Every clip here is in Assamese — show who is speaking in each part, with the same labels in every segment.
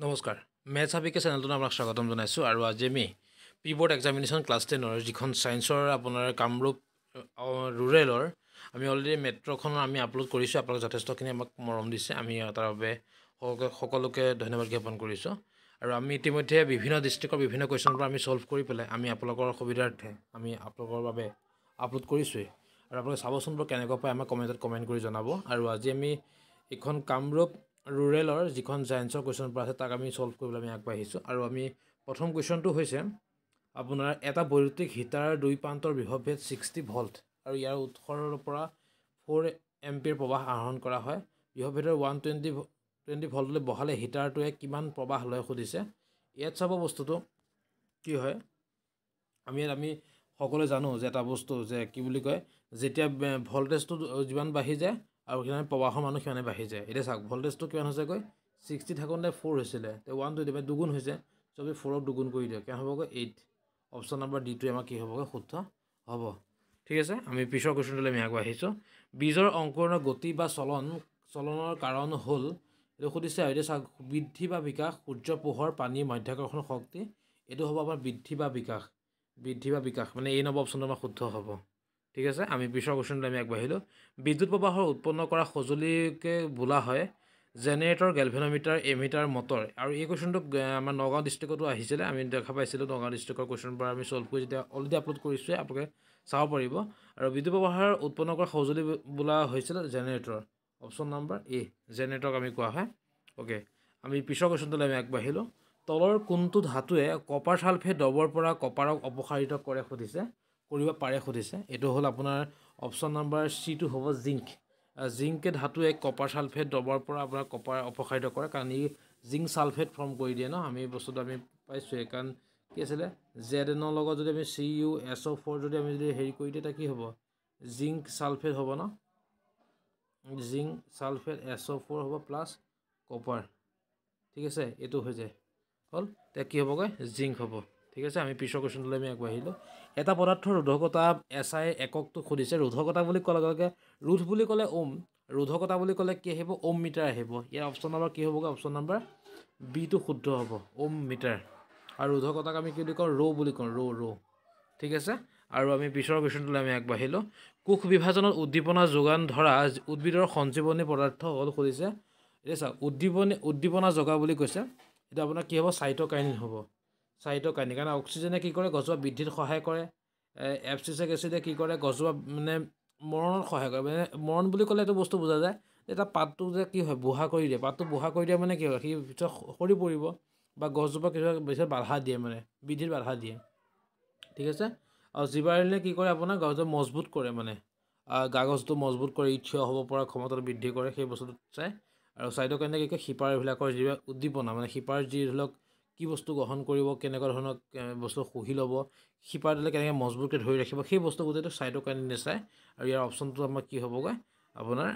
Speaker 1: নমস্কাৰ। মেথছ হাবিকে চেনেলটোত আপোনাক স্বাগতম জনাইছোঁ আৰু আজি আমি পি বৰ্ড এক্সামিনেশ্যন ক্লাছ টেনৰ যিখন ছায়েন্সৰ আপোনাৰ কামৰূপ ৰুৰেলৰ আমি অলৰেডি মেট্ৰ'খন আমি আপলোড কৰিছোঁ আপোনালোকে যথেষ্টখিনি আমাক মৰম দিছে আমি তাৰ বাবে সকলোকে ধন্যবাদ জ্ঞাপন কৰিছোঁ। আৰু আমি ইতিমধ্যে বিভিন্ন ডিষ্ট্ৰিক্টৰ বিভিন্ন কুৱেশ্যনৰ পৰা আমি ছল্ভ কৰি পেলাই আমি আপোনালোকৰ সুবিধাৰ্থে আমি আপোনালোকৰ বাবে আপলোড কৰিছোঁৱেই। আৰু আপোনালোকে চাবচোন বাৰু কেনেকুৱা পায় আমাক কমেণ্টত কমেণ্ট কৰি জনাব। আৰু আজি আমি এইখন কামৰূপ ৰুৰেলৰ যিখন ছায়েন্সৰ কুৱেশ্যন পৰা আছে তাক আমি ছল্ভ কৰিবলৈ আমি আগবাঢ়িছোঁ। আৰু আমি প্ৰথম কুৱেশ্যনটো হৈছে আপোনাৰ এটা বৈদ্যুতিক হিটাৰ দুই প্ৰান্তৰ বিভৱভেদ ছিক্সটি ভল্ট আৰু ইয়াৰ উৎসৰ পৰা ফ'ৰ এম্পিয়াৰ প্ৰবাহ আহৰণ কৰা হয়। বিভৱভেদৰ ওৱান টুৱেণ্টি টুৱেণ্টি ভল্টলৈ বহালে হিটাৰটোৱে কিমান প্ৰবাহ লয় সুধিছে। ইয়াত চাব বস্তুটো কি হয় আমি ইয়াত আমি সকলোৱে জানো যে এটা বস্তু যে কি বুলি কয় যেতিয়া ভল্টেজটো যিমান বাঢ়ি যায় আৰু সিমানে প্ৰবাহৰ মানুহ সিমানে বাঢ়ি যায়। এতিয়া চাওক ভল্টেজটো কিমান হৈছেগৈ ছিক্সটি থাকোঁতে ফ'ৰ হৈছিলে। তে ওৱান টুৱেণ্টি মানে দুগুণ হৈছে। চবেই ফ'ৰক দুগুণ কৰি দিয়ক। কিমান হ'বগৈ? এইট অপশ্যন নম্বৰ ডিটোৱে আমাৰ কি হ'বগৈ? শুদ্ধ হ'ব। ঠিক আছে আমি পিছৰ কুৱেশ্যনটোলৈ আমি আগবাঢ়িছোঁ বীজৰ অংকুৰণৰ গতি বা চলন চলনৰ কাৰণ হ'ল এইটো সুধিছে আৰু এতিয়া চাওক বৃদ্ধি বা বিকাশ সূৰ্য পোহৰ পানী মাধ্যাকৰ্ষণ শক্তি এইটো হ'ব আমাৰ বৃদ্ধি বা বিকাশ। বৃদ্ধি বা বিকাশ মানে এই নম্বৰ অপশ্যনটো আমাৰ শুদ্ধ হ'ব। ঠিক আছে? আমি পিছৰ কুৱেশ্যনলৈ আমি আগবাঢ়িলোঁ। বিদ্যুৎ প্ৰবাহৰ উৎপন্ন কৰা সঁজুলিকে বোলা হয় জেনেৰেটৰ গেলভেনোমিটাৰ এমিটাৰ মটৰ। আৰু এই কুৱেশ্যনটো আমাৰ নগাঁও ডিষ্ট্ৰিক্টতো আহিছিলে। আমি দেখা পাইছিলোঁ নগাঁও ডিষ্ট্ৰিক্টৰ কুৱেশ্যন পৰা আমি ছল্ভ কৰি যেতিয়া অলৰেডি আপলোড কৰিছোঁৱে আপোনালোকে চাব পাৰিব। আৰু বিদ্যুৎ প্ৰবাহৰ উৎপন্ন কৰা সঁজুলি বোলা হৈছিল জেনেৰেটৰ। অপশ্যন নম্বৰ এ জেনেৰেটৰক আমি কোৱা হয়। অ'কে আমি পিছৰ কুৱেশ্যনটোলৈ আমি আগবাঢ়িলোঁ। তলৰ কোনটো ধাতুৱে কপাৰ ছালফেট ডবৰ পৰা কপাৰক অপসাৰিত কৰে সুধিছে। কৰিব পাৰে সুধিছে। এইটো হ'ল আপোনাৰ অপশ্যন নম্বৰ চিটো হ'ব জিংক জিংকে ধাতুৱে কপাৰ ছালফেট ডবৰ পৰা আপোনাৰ কপাৰ অপসাৰিত কৰে কাৰণ ই জিংক ছালফেট ফৰ্ম কৰি দিয়ে ন। আমি বস্তুটো আমি পাইছোঁৱেই কাৰণ কি আছিলে জেড এনৰ লগত যদি আমি C U S O' four যদি আমি যদি হেৰি কৰি দিয়ে কি হ'ব? জিংক ছালফেট হ'ব ন। Zinc sulphate S O' four হ'ব প্লাছ কপাৰ ঠিক আছে এইটো হৈ যায়। হ'ল তেতিয়া কি হ'বগৈ? জিংক হ'ব। ঠিক আছে আমি পিছৰ কুৱেশ্যনটোলৈ আমি আগবাঢ়িলোঁ। এটা পদাৰ্থৰ ৰোধকতা এছ আই এককটো সুধিছে ৰোধকতা বুলি কোৱাৰ লগে লগে ৰোধ বুলি ক'লে ওম ৰোধকতা বুলি ক'লে কি আহিব? ওম মিটাৰ আহিব। ইয়াৰ অপশ্যন নম্বৰ কি হ'বগৈ অপশ্যন নম্বৰ বিটো শুদ্ধ হ'ব ওম মিটাৰ। আৰু ৰোধকতাক আমি কি বুলি কওঁ? ৰৌ বুলি কওঁ ৰৌ ৰৌ। ঠিক আছে? আৰু আমি পিছৰ কুৱেশ্যনটোলৈ আমি আগবাঢ়িলোঁ। কোষ বিভাজনত উদ্দীপনা যোগান ধৰা উদ্ভিদৰ সঞ্জীৱনী পদাৰ্থ হ'ল সুধিছে এতিয়া চাওক উদ্দীপনী উদ্দীপনা জগা বুলি কৈছে এতিয়া আপোনাৰ কি হ'ব? চাইটকাইনিন হ'ব। চাইটকাইনিন কাৰণ। অক্সিজেনে কি কৰে? গছজোপা বৃদ্ধিত সহায় কৰে। এফচিচেক এচিডে কি কৰে? গছজোপা মানে মৰণত সহায় কৰে। মানে মৰণ বুলি ক'লে এইটো বস্তু বুজা যায়। এটা পাতটো যে কি হয়? বুঢ়া কৰি দিয়ে। পাতটো বুঢ়া কৰি দিয়ে মানে কি হয়? সি পিছত সৰি পৰিব বা গছজোপা কিছুমান পিছত বাধা দিয়ে মানে বৃদ্ধিত বাধা দিয়ে। ঠিক আছে? আৰু জিবাৰিলে কি কৰে আপোনাৰ? গছজোপা মজবুত কৰে মানে। কাগজটো মজবুত কৰি থিয় হ'ব পৰা ক্ষমতাটো বৃদ্ধি কৰে। সেই বস্তুটো চাই। আৰু ছাইডৰ কাৰণে কি কয়? শিপাৰ এইবিলাকৰ যিবিলাক উদ্দীপনা মানে শিপাৰ যি ধৰি লওক কি বস্তু গ্ৰহণ কৰিব কেনেকুৱা ধৰণৰ বস্তু শুহি ল'ব শিপাৰ দিলে কেনেকৈ মজবুতকৈ ধৰি ৰাখিব সেই বস্তু গোটেইটো চাইটৰ কাইনিনে চায় আৰু ইয়াৰ অপশ্যনটো আমাৰ কি হ'বগৈ আপোনাৰ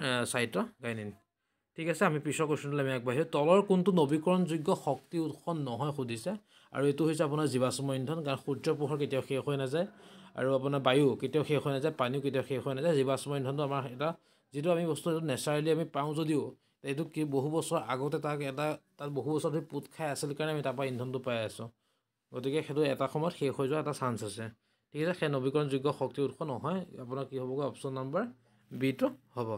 Speaker 1: গাইনিন ঠিক আছে আমি পিছৰ কুৱেশ্যনলৈ আমি আগবাঢ়িছোঁ তলৰ কোনটো নৱীকৰণযোগ্য শক্তি উৎস নহয় সুধিছে আৰু এইটো হৈছে আপোনাৰ জীৱাশ্ম ইন্ধন কাৰণ সূৰ্য পোহৰ কেতিয়াও শেষ হৈ নাযায় আৰু আপোনাৰ বায়ু কেতিয়াও শেষ হৈ নাযায় পানীও কেতিয়াও শেষ হৈ নাযায়। জীৱাশ্ম ইন্ধনটো আমাৰ এটা যিটো আমি বস্তু নেচাৰেলি আমি পাওঁ যদিও এইটো কি বহু বছৰ আগতে তাক এটা তাত বহু বছৰ ধৰি পোত খাই আছিল কাৰণে আমি তাৰপৰা ইন্ধনটো পাই আছোঁ। গতিকে সেইটো এটা সময়ত শেষ হৈ যোৱা এটা চান্স আছে। ঠিক আছে সেই নৱীকৰণযোগ্য শক্তি উৎস নহয়। আপোনাৰ কি হ'বগৈ অপশ্যন নম্বৰ বিটো হ'ব।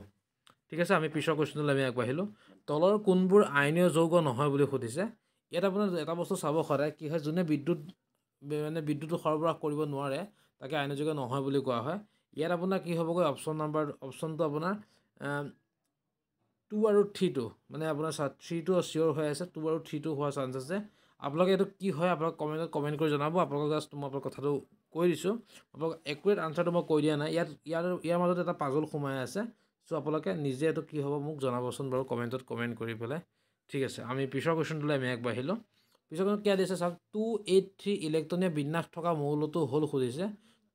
Speaker 1: ঠিক আছে আমি পিছৰ কুৱেশ্যনলৈ আমি আগবাঢ়িলোঁ। তলৰ কোনবোৰ আইনীয় যৌগ নহয় বুলি সুধিছে। ইয়াত আপোনাৰ এটা বস্তু চাব সদায় কি হয় যোনে বিদ্যুৎ মানে বিদ্যুৎটো সৰবৰাহ কৰিব নোৱাৰে তাকে আইনযোগ্য নহয় বুলি কোৱা হয়। ইয়াত আপোনাৰ কি হ'বগৈ অপশ্যন নম্বৰ অপশ্যনটো আপোনাৰ টু আৰু থ্ৰীটো মানে আপোনাৰ থ্ৰীটো চিয়'ৰ হৈ আছে টু আৰু থ্ৰীটো হোৱাৰ চান্স আছে। আপোনালোকে এইটো কি হয় আপোনাক কমেণ্টত কমেণ্ট কৰি জনাব। আপোনালোকক জাষ্ট মই আপোনাক কথাটো কৈ দিছোঁ। আপোনালোক একুৰেট আনচাৰটো মই কৈ দিয়া নাই। ইয়াত ইয়াৰ ইয়াৰ মাজত এটা পাজল সোমাই আছে। চ' আপোনালোকে নিজে এইটো কি হ'ব মোক জনাবচোন বাৰু কমেণ্টত কমেণ্ট কৰি পেলাই। ঠিক আছে আমি পিছৰ কুৱেশ্যনটোলৈ আমি আগবাঢ়িলোঁ পিছৰ কুৱেশ্যন কিয় দিছে চাওক টু এইট থ্ৰী ইলেক্ট্ৰনীয় বিন্যাস থকা মৌলটো হ'ল সুধিছে।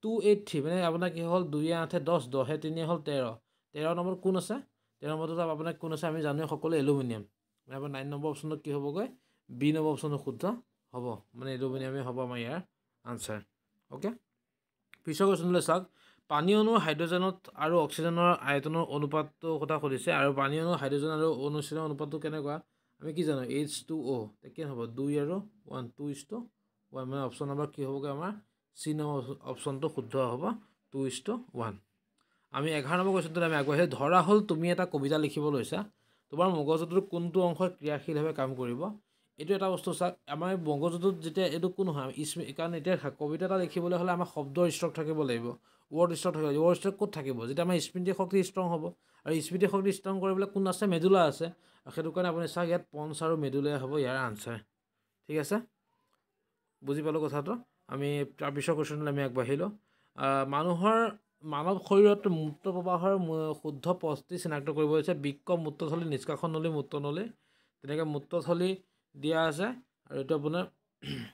Speaker 1: টু এইট থ্ৰী মানে আপোনাৰ কি হ'ল দুয়ে আঠে দহ দহে তিনিয়ে হ'ল তেৰ। তেৰ নম্বৰত কোন আছে? তেৰ নম্বৰটোত আপোনাৰ কোন আছে আমি জানোৱে সকলো এলুমিনিয়াম। মানে আপোনাৰ নাইন নম্বৰ অপশ্যনত কি হ'বগৈ? বি নম্বৰ অপশ্যনটো শুদ্ধ হ'ব। মানে এলুমিনিয়ামেই হ'ব আমাৰ ইয়াৰ আনচাৰ অ'কে পিছৰ কুৱেশ্যনলৈ চাওক। পানী অণুৰ হাইড্ৰজেনত আৰু অক্সিজেনৰ আয়তনৰ অনুপাতটোৰ কথা সুধিছে। আৰু পানী অণু হাইড্ৰজেন আৰু অক্সিজেনৰ অনুপাতটো কেনেকুৱা? আমি কি জানো? এইচ টু অ' কি হ'ব। দুই আৰু one two is to one মানে অপশ্যন নম্বৰ কি হ'বগৈ আমাৰ? চি নম্বৰ অপশ্যনটো শুদ্ধ হ'ব। টু ইজ টু ওৱান আমি এঘাৰ নম্বৰ কুৱেশ্যনটোত আমি আগবাঢ়ি ধৰা হ'ল তুমি এটা কবিতা লিখিব লৈছা। তোমাৰ মগজুটোৰ কোনটো অংশই ক্ৰিয়াশীলভাৱে কাম কৰিব? এইটো এটা বস্তু চাওক আমাৰ মগজুটোত যেতিয়া এইটো কোন হয় স্মৃতি কাৰণ এতিয়া কবিতা এটা লিখিবলৈ হ'লে আমাৰ শব্দৰ ষ্টক থাকিব লাগিব ৱৰ্ড ষ্টক থাকিব ৱৰ্ড ষ্টক ক'ত থাকিব? যেতিয়া আমাৰ স্মৃতি শক্তি ষ্ট্ৰং হ'ব আৰু স্মৃতি শক্তি ষ্ট্ৰং কৰিবলৈ কোন আছে? মেডুলা আছে। সেইটো কাৰণে আপুনি চাওক ইয়াত পঞ্চ আৰু মেডুলাই হ'ব ইয়াৰ আনচাৰ ঠিক আছে? বুজি পালোঁ কথাটো? আমি তাৰপিছৰ কুৱেশ্যনলৈ আমি আগবাঢ়িলোঁ মানুহৰ মানৱ শৰীৰত মূত্ৰ প্ৰবাহৰ শুদ্ধ পথটি চিনাক্ত কৰিব হৈছে। বৃক্ক মূত্ৰথলী নিষ্কাশন নলী মূত্ৰনলী তেনেকৈ মূত্ৰথলী দিয়া আছে। আৰু এইটো আপোনাৰ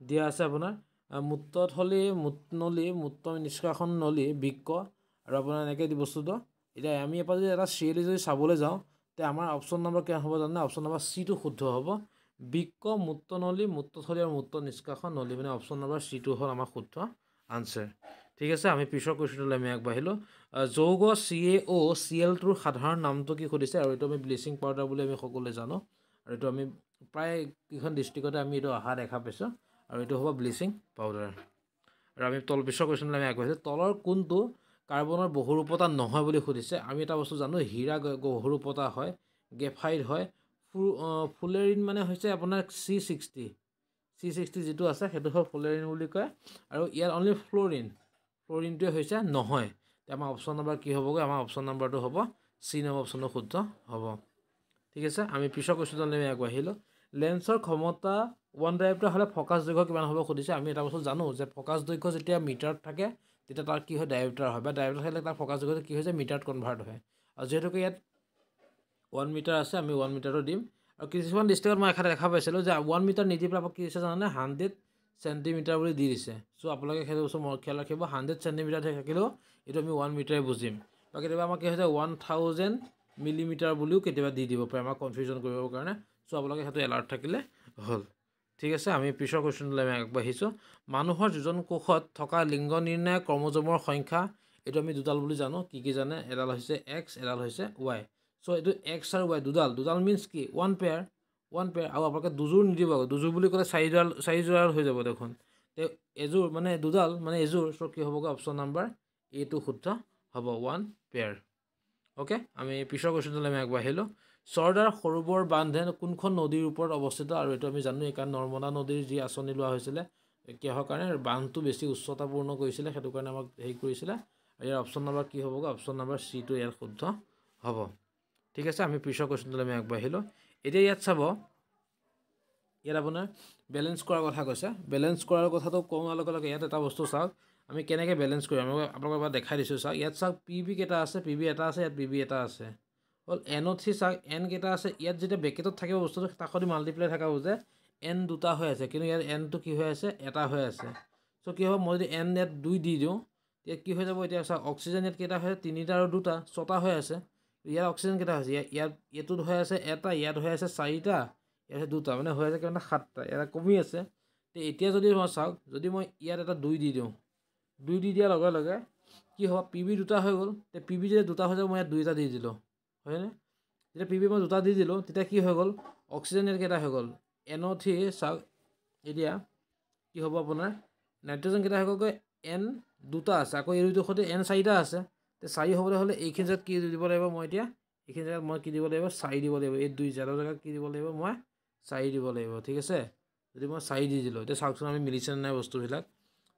Speaker 1: দিয়া আছে আপোনাৰ মূত্ৰথলী মূত্ৰনলী মূত্ৰ নিষ্কাশন নলী বৃক্ক আৰু আপোনাৰ এনেকৈ বস্তুটো। এতিয়া আমি এপাৰ যদি এটা চিৰিয়েলি যদি চাবলৈ যাওঁ তেতিয়া আমাৰ অপশ্যন নম্বৰ কিমান হ'ব জানে অপশ্যন নম্বৰ চিটো শুদ্ধ হ'ব। বৃক্ক মূত্ৰনলী মূত্ৰথলী আৰু মূত্ৰ নিষ্কাশন নলী মানে অপশ্যন নম্বৰ চিটো হ'ল আমাৰ শুদ্ধ আনচাৰ ঠিক আছে আমি পিছৰ কুৱেশ্যনলৈ আমি আগবাঢ়িলোঁ। যৌগ C A O' C L tour সাধাৰণ নামটো কি সুধিছে আৰু এইটো আমি ব্লিচিং পাউডাৰ বুলি আমি সকলোৱে জানো। আৰু এইটো আমি প্ৰায় কেইখন ডিষ্ট্ৰিক্টতে আমি এইটো অহা দেখা পাইছোঁ। আৰু এইটো হ'ব ব্লিচিং পাউডাৰ আৰু আমি তল পিছৰ কুৱেশ্যনলৈ আমি আগবাঢ়িছোঁ তলৰ কোনটো কাৰ্বনৰ বহুৰূপতা নহয় বুলি সুধিছে? আমি এটা বস্তু জানো হীৰা বহুৰূপতা হয় গেফাইড হয় ফু ফুলেৰিন মানে হৈছে আপোনাৰ চি ছিক্সটি। চি ছিক্সটি যিটো আছে সেইটো হ'ল ফুলেৰিন বুলি কয়। আৰু ইয়াত অনলি ফ্ল'ৰিন ফ্ল'ৰিনটোৱে হৈছে নহয়। আমাৰ অপশ্যন নম্বৰ কি হ'বগৈ? আমাৰ অপশ্যন নম্বৰটো হ'ব চি নম্বৰ অপশ্যনটো শুদ্ধ হ'ব। ঠিক আছে? আমি পিছৰ কুৱেশ্যনলৈ আগবাঢ়িলোঁ লেন্সৰ ক্ষমতা ওৱান ড্ৰাইভটো হ'লে ফকাছ দৈৰ্ঘ্য কিমান হ'ব সুধিছে? আমি এটা বস্তু জানো যে ফকাছ দৈৰ্ঘ্য যেতিয়া মিটাৰত থাকে তেতিয়া তাৰ কি হয়? ডায়মিটাৰ হয়। বা ডায়মিটাৰ থাকিলে তাৰ ফকাছ দৈৰ্ঘ্যটো কি হৈছে মিটাৰত কনভাৰ্ট হয়। আৰু যিহেতুকে ইয়াত ওৱান মিটাৰ আছে আমি ওৱান মিটাৰটো দিম। আৰু কিছুমান ডিষ্ট্ৰিক্টত মই এখাতে দেখা পাইছিলোঁ যে ওৱান মিটাৰ নিদি পেলাই কি দিছে জানানে? হাণ্ড্ৰেড চেণ্টিমিটাৰ বুলি দি দিছে। চ' আপোনালোকে সেইটো বস্তু মই খেয়াল ৰাখিব হাণ্ড্ৰেড চেণ্টিমিটাৰ থাকিলেও এইটো আমি ওৱান মিটাৰে বুজিম। বা কেতিয়াবা আমাৰ কি হৈছে ওৱান থাউজেণ্ড মিলিমিটাৰ বুলিও কেতিয়াবা দি দিব পাৰে আমাক কনফিউজন কৰিবৰ কাৰণে। চ' আপোনালোকে সেইটো এলাৰ্ট থাকিলে হ'ল। ঠিক আছে আমি পিছৰ কুৱেশ্যনলৈ আমি আগবাঢ়িছোঁ। মানুহৰ যোজন কোষত থকা লিংগ নিৰ্ণয় ক্ৰমজমৰ সংখ্যা এইটো আমি দুডাল বুলি জানো। কি কি জানে? এডাল হৈছে এক্স এডাল হৈছে ৱাই চ' এইটো এক্স আৰু ৱাই দুডাল। দুডাল মিনছ কি? ওৱান পেয়াৰ ওৱান পেয়াৰ আৰু আপোনালোকে দুযোৰ নিদিব দুযোৰ বুলি ক'লে চাৰিডাল চাৰিযোৰ হৈ যাব দেখোন। তে এযোৰ মানে দুডাল মানে এযোৰ চ' কি হ'বগৈ অপশ্যন নাম্বাৰ এইটো শুদ্ধ হ'ব ওৱান পেয়াৰ অ'কে আমি পিছৰ কুৱেশ্যনলৈ আমি আগবাঢ়িলোঁ। চৰ্দাৰ সৰোবৰ বান্ধে কোনখন নদীৰ ওপৰত অৱস্থিত? আৰু এইটো আমি জানো এইকাৰণ নৰ্মদা নদীৰ যি আঁচনি লোৱা হৈছিলে কিহৰ কাৰণে? বান্ধটো বেছি উচ্চতাপূৰ্ণ কৰিছিলে সেইটো কাৰণে আমাক হেৰি কৰিছিলে। আৰু ইয়াৰ অপশ্যন নম্বৰ কি হ'বগৈ অপশ্যন নম্বৰ চিটো ইয়াত শুদ্ধ হ'ব। ঠিক আছে আমি পিছৰ কুৱেশ্যনটোলৈ আমি আগবাঢ়িলোঁ। এতিয়া ইয়াত চাব ইয়াত আপোনাৰ বেলেঞ্চ কৰাৰ কথা কৈছে। বেলেঞ্চ কৰাৰ কথাটো কোৱাৰ লগে লগে ইয়াত এটা বস্তু চাওক আমি কেনেকৈ বেলেঞ্চ কৰিম? আমি আপোনালোকক এবাৰ দেখাই দিছোঁ চাওক। ইয়াত চাওক পি বি কেইটা আছে পি বি এটা আছে ইয়াত পি বি এটা আছে। হ'ল এনত সি চাওক এন কেইটা আছে ইয়াত যেতিয়া বেকেটত থাকিব বস্তুটো কাষতে মাল্টিপ্লাই থকা যে এন দুটা হৈ আছে। কিন্তু ইয়াত এনটো কি হৈ আছে? এটা হৈ আছে। চ' কি হ'ব? মই যদি এন ইয়াত দুই দি দিওঁ তেতিয়া কি হৈ যাব? এতিয়া চাওক অক্সিজেন ইয়াত কেইটা হৈ আছে তিনিটা আৰু দুটা ছটা হৈ আছে। ইয়াত অক্সিজেন কেইটা হৈছে? ইয়াত এইটোত হৈ আছে এটা ইয়াত হৈ আছে চাৰিটা ইয়াত হৈছে দুটা মানে হৈ আছে কিমান সাতটা ইয়াত কমি আছে। তে এতিয়া যদি মই চাওক যদি মই ইয়াত এটা দুই দি দিওঁ দুই দি দিয়াৰ লগে লগে কি হ'ব? পি বি দুটা হৈ গ'ল। তে পি বি যেতিয়া দুটা হৈ যাব মই ইয়াত দুই এটা দি দিলোঁ। হয়নে? যেতিয়া পি বি মই দুটা দি দিলোঁ তেতিয়া কি হৈ গ'ল? অক্সিজেন ইয়াত কেইটা হৈ গ'ল? এন অ' থ্ৰী চাওক এতিয়া কি হ'ব আপোনাৰ? নাইট্ৰজেন কেইটা হৈ গ'লগৈ এন দুটা আছে। আকৌ এই দুইটো সৈতে এন চাৰিটা আছে। তে চাৰি হ'বলৈ হ'লে এইখিনি জেগাত কি দিব লাগিব মই এতিয়া? এইখিনি জেগাত মই কি দিব লাগিব? চাৰি দিব লাগিব। এই দুই জেগাৰ জেগাত কি দিব লাগিব মই? চাৰি দিব লাগিব ঠিক আছে? যদি মই চাৰি দি দিলোঁ এতিয়া চাওকচোন আমি মিলিছেনে নাই বস্তুবিলাক।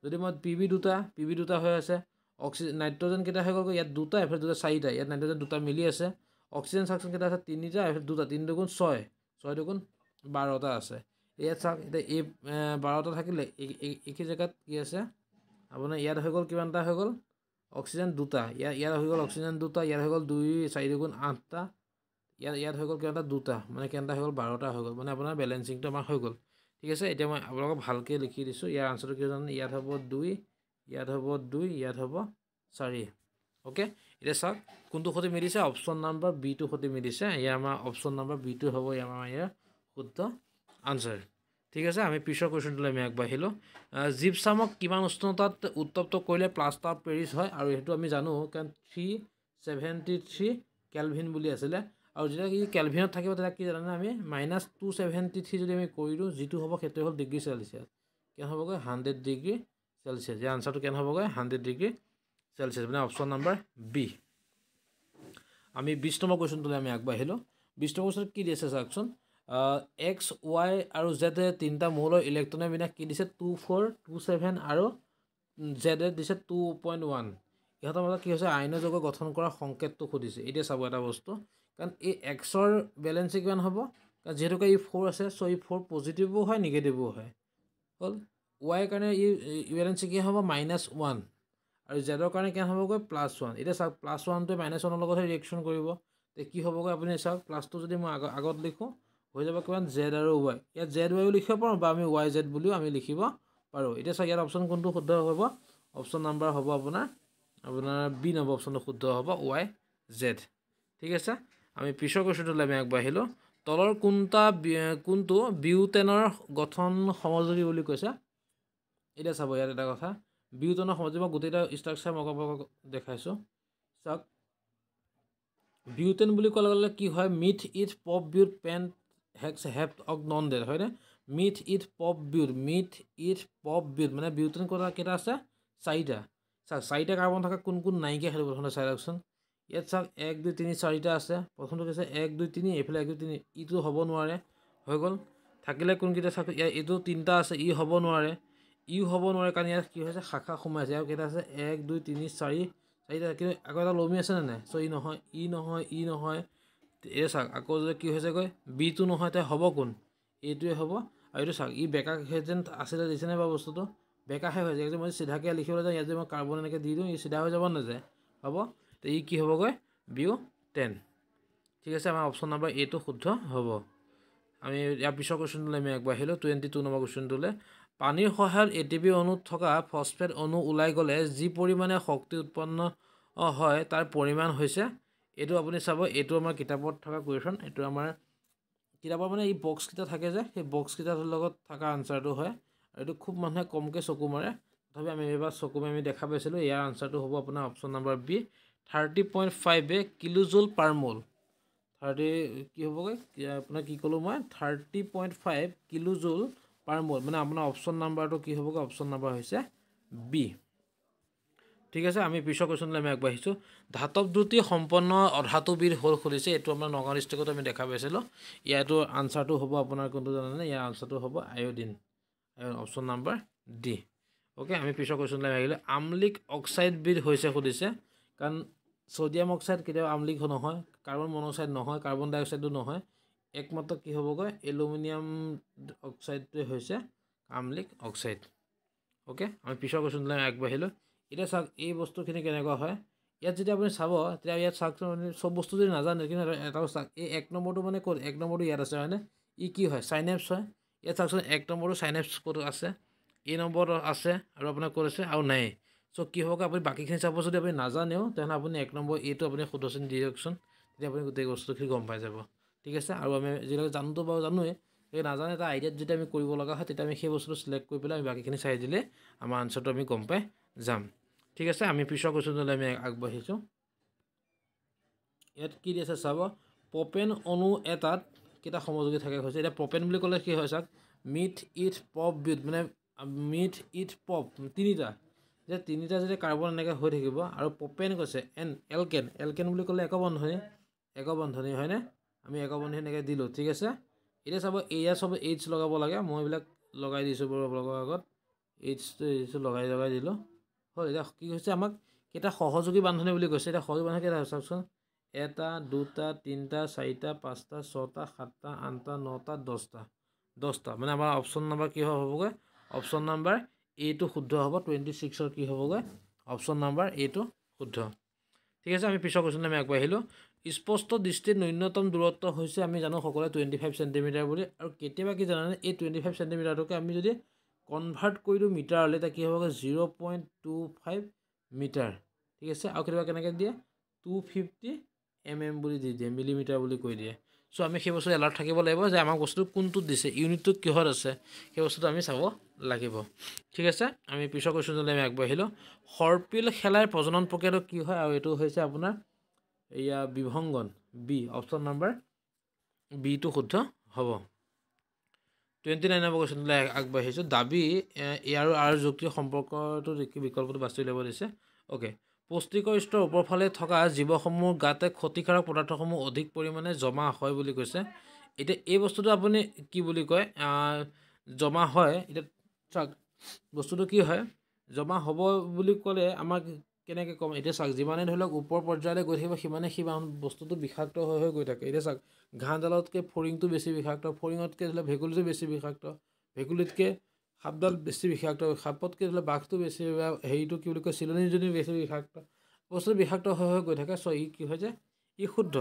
Speaker 1: যদি মই পি বি দুটা পি বি দুটা হৈ আছে অক্সিজেন নাইট্ৰজেন কেইটা হৈ গ'ল ইয়াত দুটা এফালে দুটা চাৰিটা ইয়াত নাইট্ৰজেন দুটা মিলি আছে। অক্সিজেন চাওকচোন কেইটা আছে তিনিটা এফালে দুটা তিনি দুগুণ ছয় ছয় দুগুণ বাৰটা আছে। ইয়াত চাওক এতিয়া এই বাৰটা থাকিলে এইখিনি জেগাত কি আছে? আপোনাৰ ইয়াত হৈ গ'ল কিমানটা হৈ গ'ল? অক্সিজেন দুটা। ইয়াত ইয়াত হৈ গ'ল অক্সিজেন দুটা ইয়াত হৈ গ'ল দুই চাৰি দুগুণ আঠটা। ইয়াত ইয়াত হৈ গ'ল কিমানটা দুটা। মানে কিমানটা হৈ গ'ল? বাৰটা হৈ গ'ল। মানে আপোনাৰ বেলেঞ্চিংটো আমাৰ হৈ গ'ল। ঠিক আছে? এতিয়া মই আপোনালোকক ভালকৈ লিখি দিছোঁ। ইয়াৰ আনচাৰটো কি জানে? ইয়াত হ'ব দুই ইয়াত হ'ব দুই ইয়াত হ'ব চাৰি। অ'কে এতিয়া চাওক কোনটো সৈতে মিলিছে? অপশ্যন নাম্বাৰ বিটোৰ সৈতে মিলিছে। ইয়াৰ আমাৰ অপশ্যন নাম্বাৰ বিটো হ'ব ইয়াৰ আমাৰ ইয়াৰ শুদ্ধ আনচাৰ ঠিক আছে আমি পিছৰ কুৱেশ্যনটোলৈ আমি আগবাঢ়িলোঁ। জীপচামক কিমান উষ্ণতাত উত্তপ্ত কৰিলে প্লাষ্টাৰ পেৰিছ হয় আৰু সেইটো আমি জানো কাৰণ থ্ৰী ছেভেণ্টি থ্ৰী কেলভিন বুলি আছিলে। আৰু যেতিয়া ই কেলভিনত থাকিব তেতিয়া কি জানেনে আমি মাইনাছ টু ছেভেণ্টি থ্ৰী যদি আমি কৰি দিওঁ যিটো হ'ব সেইটো হ'ল ডিগ্ৰী চেলচিয়াছ কেনে হ'বগৈ? হাণ্ড্ৰেড ডিগ্ৰী চেলচিয়াছ ইয়াৰ আনচাৰটো কেনে হ'বগৈ? হাণ্ড্ৰেড ডিগ্ৰী চেলচিয়াছ মানে অপশ্যন নাম্বাৰ বি। আমি বিছ নম্বৰ কুৱেশ্যনটোলৈ আমি আগবাঢ়িলোঁ। বিছ নম্বৰ কুৱেশ্যনত কি দিছে চাওকচোন? এক্স ৱাই আৰু জেড তিনিটা মৌলৰ ইলেক্ট্ৰনৰ বিনাশ কি দিছে? টু ফ'ৰ টু ছেভেন আৰু জেডে দিছে টু পইণ্ট ওৱান। ইহঁতৰ মাজত কি হৈছে? আইনৰ যোগে গঠন কৰা সংকেতটো সুধিছে। এতিয়া চাব এটা বস্তু। কাৰণ এই এক্সৰ বেলেঞ্চি কিমান হ'ব? কাৰণ যিহেতুকে ই ফ'ৰ আছে চ' ই ফ'ৰ পজিটিভো হয় নিগেটিভো হয়। হ'ল? ৱাইৰ কাৰণে ই বেলেঞ্চি কি হ'ব? Minus one. আৰু জেডৰ কাৰণে কিমান হ'বগৈ? Plus one. এতিয়া চাওক প্লাছ ওৱানটোৱে মাইনাছ ওৱানৰ লগতহে ৰিয়েকশ্যন কৰিব। এতিয়া কি হ'বগৈ আপুনি চাওক? প্লাছটো যদি মই আগত লিখোঁ হৈ যাব কিমান জেড আৰু ৱাই ইয়াত জেড ৱাইও লিখিব পাৰোঁ বা আমি ৱাই জেড বুলিও আমি লিখিব পাৰোঁ। এতিয়া চাওক ইয়াত অপশ্যন কোনটো শুদ্ধ হ'ব? অপশ্যন নাম্বাৰ হ'ব আপোনাৰ আপোনাৰ বি নম্বৰ অপশ্যনটো শুদ্ধ হ'ব ৱাই জেড ঠিক আছে? আমি পিছৰ কুৱেশ্যনটোলৈ আমি আগবাঢ়িলোঁ। তলৰ কোনটা কোনটো বিউটেনৰ গঠন সমযোগী বুলি কৈছে? এতিয়া চাব ইয়াত এটা কথা। বিউটেনৰ সমযোগী মই গোটেইটা ষ্ট্ৰাকচাৰ মই আপোনালোকক দেখাইছোঁ। চাওক বিউটেন বুলি ক'লে গ'লে কি হয়? Myth it pop বিউট pant hex হেপ OK non dead হয়নে? Myth it pop বিউট myth it pop বিউট মানে বিউটেন কথা কেইটা আছে? চাৰিটা। চাওক চাৰিটা কাৰ্বন থকা কোন কোন নাইকিয়া সেইটো প্ৰথমতে চাই লওকচোন। ইয়াত চাওক এক দুই তিনি চাৰিটা আছে। প্ৰথমটো কৈছে এক দুই তিনি এইফালে এক দুই তিনি ইটো হ'ব নোৱাৰে। হৈ গ'ল। থাকিলে কোনকেইটা চাওক? ইয়াত এইটো তিনিটা আছে ই হ'ব নোৱাৰে। ইও হ'ব নোৱাৰে কাৰণ ইয়াত কি হৈছে? শাখা সোমাই আছে আৰু কেইটা আছে? এক দুই তিনি চাৰি চাৰিটা। কিন্তু আকৌ এটা লমি আছেনে নাই? চ' ই নহয় ই নহয় ই নহয়। এই চাওক আকৌ যদি কি হৈছেগৈ? বিটো নহয় তেতিয়া হ'ব কোন? এইটোৱে হ'ব। আৰু এইটো চাওক ই বেকা যেন আছিলে দিছেনে বাৰু বস্তুটো? বেকাহে হৈ যায়। মই চিধাকৈ লিখিবলৈ যাওঁ ইয়াত যদি মই কাৰ্বন এনেকৈ দি দিওঁ ই চিধা হৈ যাব নাযায়? হ'ব তো ই কি হ'বগৈ? Butane. ঠিক আছে আমাৰ অপশ্যন নম্বৰ এইটো শুদ্ধ হ'ব। আমি ইয়াৰ পিছৰ কুৱেশ্যনটোলৈ আমি আগবাঢ়িলোঁ টুৱেণ্টি টু নম্বৰ কুৱেশ্যনটোলৈ। পানীৰ সহায়ত এ টি পি অণুত থকা ফচফেট অণু ওলাই গ'লে যি পৰিমাণে শক্তি উৎপন্ন হয় তাৰ পৰিমাণ হৈছে এইটো আপুনি চাব এইটো আমাৰ কিতাপত থকা কুৱেশ্যন এইটো আমাৰ কিতাপৰ মানে এই বক্সকেইটা থাকে যে সেই বক্সকেইটাৰ লগত থকা আনচাৰটো হয়। আৰু এইটো খুব মানুহে কমকৈ চকু মাৰে। তথাপি আমি এইবাৰ চকু আমি দেখা পাইছিলোঁ ইয়াৰ আনচাৰটো হ'ব আপোনাৰ option number B thirty point ফাইভে কিলোজুল পাৰ মল থাৰ্টি কি হ'বগৈ? আপোনাৰ কি ক'লোঁ মই? Thirty point five kilojoule per mole মানে আপোনাৰ অপশ্যন নাম্বাৰটো কি হ'বগৈ? অপশ্যন নাম্বাৰ হৈছে বি ঠিক আছে আমি পিছৰ কুৱেশ্যনলৈ আমি আগবাঢ়িছোঁ। ধাতৱ দ্ৰুতি সম্পন্ন অধাতুবিধ হ'ল খুলিছে এইটো আমাৰ নগাঁও ডিষ্ট্ৰিক্টত আমি দেখা পাইছিলোঁ। ইয়াতো আনচাৰটো হ'ব আপোনাৰ কোনটো জানেনে? ইয়াৰ আনচাৰটো হ'ব iodine. Option number D okay আমি পিছৰ কুৱেশ্যনলৈ আহিলোঁ। আমলিক অক্সাইডবিধ হৈছে সুধিছে কাৰণ ছ'ডিয়াম অক্সাইড কেতিয়াও আমলিক নহয় কাৰ্বন মনক্সাইড নহয় কাৰ্বন ডাই অক্সাইডো নহয়। একমাত্ৰ কি হ'বগৈ? এলুমিনিয়াম অক্সাইডটোৱে হৈছে আমলিক অক্সাইড। অ'কে আমি পিছৰ কুৱেশ্যনলৈ আগবাঢ়িলোঁ। এতিয়া চাওক এই বস্তুখিনি কেনেকুৱা হয়? ইয়াত যদি আপুনি চাব তেতিয়া ইয়াত চাওকচোন আপুনি চব বস্তু যদি নাজানে কিন্তু এটাও চাওক এই এক নম্বৰটো মানে ক'ত? এক নম্বৰটো ইয়াত আছে হয়নে? ই কি হয়? চাইনেপছ হয়। ইয়াত চাওকচোন এক নম্বৰটো চাইনেপছ ক'ত আছে? এই নম্বৰটো আছে আৰু আপোনাৰ ক'ত আছে? আৰু নাই। চ' কি হ'ব আপুনি বাকীখিনি চাব যদি আপুনি নাজানেও তেনেহ'লে আপুনি এক নম্বৰ এইটো আপুনি শুদ্ধ চিন দি দিয়কচোন তেতিয়া আপুনি গোটেই বস্তুখিনি গম পাই যাব। ঠিক আছে? আৰু আমি যিবিলাক জানোতো বাৰু জানোৱেই সেই নাজানে এটা আইডিয়াত যেতিয়া আমি কৰিব লগা হয় তেতিয়া আমি সেই বস্তুটো চিলেক্ট কৰি পেলাই আমি বাকীখিনি চাই দিলে আমাৰ আনচাৰটো আমি গম পাই যাম। ঠিক আছে আমি পিছৰ কুৱেশ্যনলৈ আমি আগবাঢ়িছোঁ। ইয়াত কি দি আছে চাব? পপেন অণু এটাত কেইটা সমযোগী থাকে হৈছে। এতিয়া পপেন বুলি ক'লে কি হয় চাওক? মিথ ইথ পপ বিউট মানে মিথ ইথ পপ তিনিটা। যে তিনিটা যদি কাৰ্বন এনেকৈ হৈ থাকিব আৰু পপেন কৈছে এন এলকেন এলকেন বুলি ক'লে একবন্ধনী একবন্ধনী হয়নে? আমি একবন্ধনী এনেকৈ দিলোঁ ঠিক আছে? এতিয়া চাব এয়া চব এইচ লগাব লাগে। মই এইবিলাক লগাই দিছোঁ বাৰু আপোনালোকৰ আগত। এইচটো এইচটো লগাই লগাই দিলোঁ। হ'ল এতিয়া কি হৈছে আমাক? কেইটা সহযোগী বান্ধনী বুলি কৈছে। এতিয়া সহযোগী বান্ধনী কেইটা চাওকচোন। এটা দুটা তিনিটা চাৰিটা পাঁচটা ছটা সাতটা আঠটা নটা দহটা। দহটা। মানে আমাৰ অপশ্যন নাম্বাৰ কি হ'বগৈ? অপশ্যন নাম্বাৰ এইটো শুদ্ধ হ'ব। টুৱেণ্টি ছিক্সৰ কি হ'বগৈ? অপশ্যন নাম্বাৰ এইটো শুদ্ধ। ঠিক আছে আমি পিছৰ কুৱেশ্যনলৈ আমি আগবাঢ়িলোঁ স্পষ্ট দৃষ্টিত ন্যূনতম দূৰত্ব হৈছে আমি জানো সকলোৱে টুৱেণ্টি ফাইভ চেণ্টিমিটাৰ বুলি। আৰু কেতিয়াবা কি জানানে এই টুৱেণ্টি ফাইভ চেণ্টিমিটাৰটোকে আমি যদি কনভাৰ্ট কৰি দিওঁ মিটাৰলৈ তেতিয়া কি হ'বগৈ zero' point two five metre. ঠিক আছে? আৰু কেতিয়াবা কেনেকৈ দিয়ে? টু ফিফটি এম এম বুলি দি দিয়ে মিলিমিটাৰ বুলি কৈ দিয়ে। চ' আমি সেই বস্তু এলাৰ্ট থাকিব লাগিব যে আমাক বস্তুটো কোনটোত দিছে ইউনিটটো কিহত আছে সেই বস্তুটো আমি চাব লাগিব। ঠিক আছে? আমি পিছৰ কুৱেশ্যনলৈ আমি আগবাঢ়িলোঁ সৰ্পিল খেলাই প্ৰজনন প্ৰক্ৰিয়াটো কি হয়? আৰু এইটো হৈছে আপোনাৰ এয়া বিভংগন বি অপশ্যন নাম্বাৰ বিটো শুদ্ধ হ'ব। টুৱেণ্টি নাইন নম্বৰ কুৱেশ্যনলৈ আগবাঢ়িছোঁ দাবী ইয়াৰ আৰু যুক্তিৰ সম্পৰ্কটো বিকল্পটো বাছি উলিয়াব দিছে। অ'কে পুষ্টিকৰ স্তৰ ওপৰফালে থকা জীৱসমূহ গাতে ক্ষতিকাৰক পদাৰ্থসমূহ অধিক পৰিমাণে জমা হয় বুলি কৈছে। এতিয়া এই বস্তুটো আপুনি কি বুলি কয়? জমা হয় এতিয়া চাওক বস্তুটো কি হয়? জমা হ'ব বুলি ক'লে আমাক কেনেকৈ ক'ম? এতিয়া চাওক যিমানে ধৰি লওক ওপৰ পৰ্যায়লৈ গৈ থাকিব সিমানে সিমান বস্তুটো বিষাক্ত হৈ হৈ গৈ থাকে। এতিয়া চাওক ঘাঁহডালতকৈ ফৰিংটো বেছি বিষাক্ত ফৰিঙতকৈ ধৰি লওক ভেকুলীটো বেছি বিষাক্ত ভেকুলীতকৈ সাপডাল বেছি বিষাক্ত সাপতকৈ ধৰি লওক বাঘটো বেছি হেৰিটো কি বুলি কয় চিলনীজনী বেছি বিষাক্ত। বস্তুটো বিষাক্ত হৈ হৈ গৈ থাকে চ' ই কি হয় যে ই শুদ্ধ।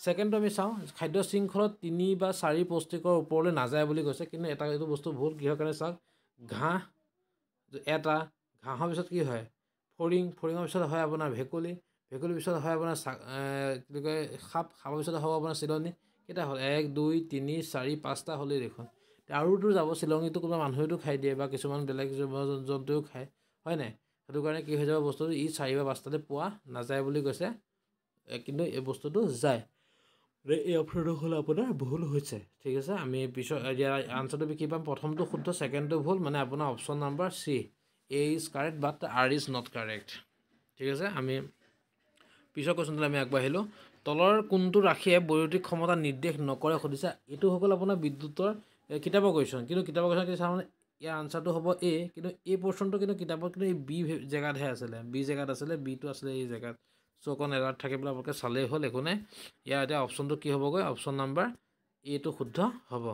Speaker 1: ছেকেণ্ডটো আমি চাওঁ খাদ্য শৃংখলত তিনি বা চাৰি পুষ্টিকৰ ওপৰলৈ নাযায় বুলি কৈছে কিন্তু এটা এইটো বস্তু ভুল কিহৰ কাৰণে চাওক ঘাঁহ এটা ঘাঁহৰ পিছত কি হয় ফৰিং ফৰিঙৰ পিছত হয় আপোনাৰ ভেকুলী ভেকুলীৰ পিছত হয় আপোনাৰ চা কি বুলি কয় সাপ সাপৰ পিছত হ'ব আপোনাৰ চিলনী কেইটা হ'ল? এক দুই তিনি চাৰি পাঁচটা হ'লেই দেখোন। আৰুতো যাব চিলনীটো কোনোবা মানুহেতো খাই দিয়ে বা কিছুমান বেলেগ জীৱ জন্তুৱেও খায় হয় নাই? সেইটো কাৰণে কি হৈ যাব বস্তুটো ই চাৰি বা পাঁচটাতে পোৱা নাযায় বুলি কৈছে কিন্তু এই বস্তুটো যায়। এই অপশ্যনটো হ'ল আপোনাৰ ভুল হৈছে ঠিক আছে? আমি পিছত ইয়াৰ আনচাৰটো কি পাম। প্ৰথমটো শুদ্ধ ছেকেণ্ডটো ভুল মানে আপোনাৰ option number C A is correct but R is not correct ঠিক আছে? আমি পিছৰ কুৱেশ্যনটোলৈ আমি আগবাঢ়িলোঁ। তলৰ কোনটো ৰাশিয়ে বৈদ্যুতিক ক্ষমতা নিৰ্দেশ নকৰে সুধিছে এইটো হৈ গ'ল আপোনাৰ বিদ্যুতৰ কিতাপৰ কুৱেশ্যন কিন্তু কিতাপৰ কুৱেশ্যন কি চাওঁ? ইয়াৰ আনচাৰটো হ'ব এ কিন্তু এই পৰ্চনটো কিন্তু কিতাপত কিন্তু এই বি জেগাতহে আছিলে। বি জেগাত আছিলে বিটো আছিলে এই জেগাত। চ' অকণ এলাৰ্ট থাকি পেলাই আপোনালোকে চালেই হ'ল একো নাই। ইয়াৰ এতিয়া অপশ্যনটো কি হ'বগৈ? অপশ্যন নাম্বাৰ এইটো শুদ্ধ হ'ব।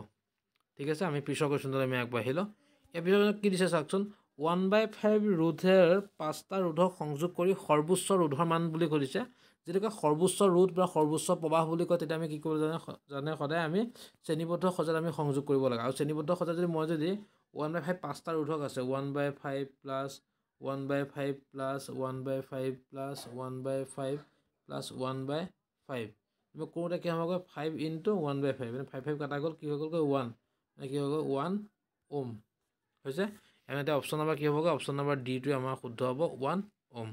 Speaker 1: ঠিক আছে আমি পিছৰ কুৱেশ্যনটোলৈ আমি আগবাঢ়িলোঁ। ইয়াৰ পিছত কি দিছে চাওকচোন? ওৱান বাই ফাইভ ৰোধেৰ পাঁচটা ৰোধক সংযোগ কৰি সৰ্বোচ্চ ৰোধৰ মান বুলি কৰিছে যেতিয়াকৈ সৰ্বোচ্চ ৰোধ বা সৰ্বোচ্চ প্ৰবাহ বুলি কয় তেতিয়া আমি কি কৰিব জানে জানে সদায় আমি শ্ৰেণীবদ্ধ সজাত আমি সংযোগ কৰিব লাগে। আৰু শ্ৰেণীবদ্ধ সজাত যদি মই যদি ওৱান বাই ফাইভ পাঁচটা ৰোধক আছে one by five plus one by five plus one by five plus one by five plus one by five মই কৰোঁতে কি হ'বগৈ five into one by five মানে ফাইভ ফাইভ কাটা গ'ল কি হৈ গ'লগৈ ওৱান মানে কি হৈ গ'ল ওৱান ওম হৈছে? এনে এতিয়া অপশ্যন নাম্বাৰ কি হ'বগৈ অপশ্যন নাম্বাৰ ডিটোৱে আমাৰ শুদ্ধ হ'ব one ohm